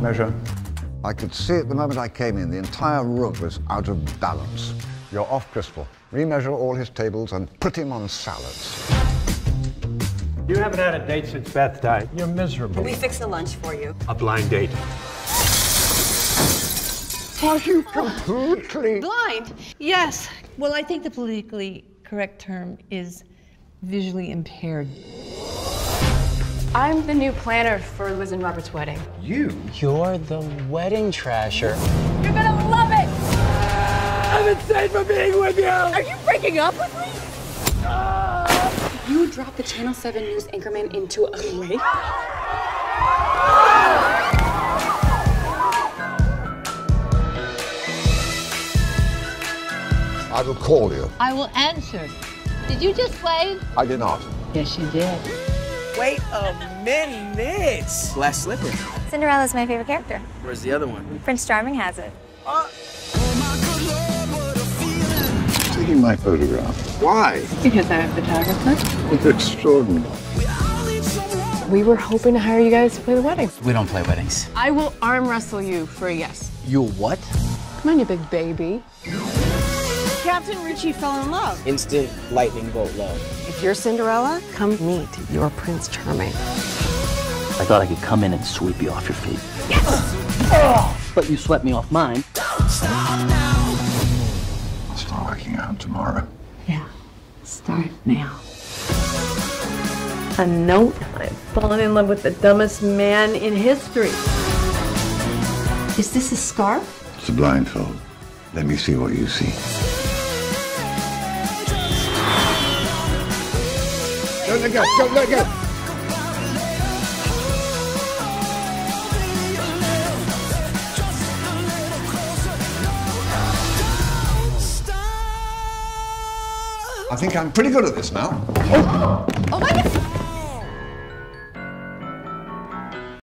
Measure. I could see at the moment I came in, the entire room was out of balance. You're off, Crystal. Remeasure all his tables and put him on salads. You haven't had a date since Beth died. You're miserable. We fix the lunch for you. A blind date. Are you completely... Blind? Yes. Well, I think the politically correct term is visually impaired. I'm the new planner for Liz and Robert's wedding. You? You're the wedding trasher. You're gonna love it! I'm insane for being with you! Are you breaking up with me? You dropped the Channel 7 News anchorman into a lake? I will call you. I will answer. Did you just wave? I did not. Yes, you did. Wait a minute. Last slipper. Cinderella's my favorite character. Where's the other one? Prince Charming has it. Uh, Taking my photograph. Why? Because I'm a photographer. It's extraordinary. We were hoping to hire you guys to play the wedding. We don't play weddings. I will arm wrestle you for a yes. You what? Come on, you big baby. Captain Richie fell in love. Instant lightning bolt love. If you're Cinderella, come meet your Prince Charming. I thought I could come in and sweep you off your feet. Yes! But you swept me off mine. Don't I'll start working out tomorrow. Yeah. Start now. A note. I've fallen in love with the dumbest man in history. Is this a scarf? It's a blindfold. Let me see what you see. Let go! Don't let go! I think I'm pretty good at this now. Oh,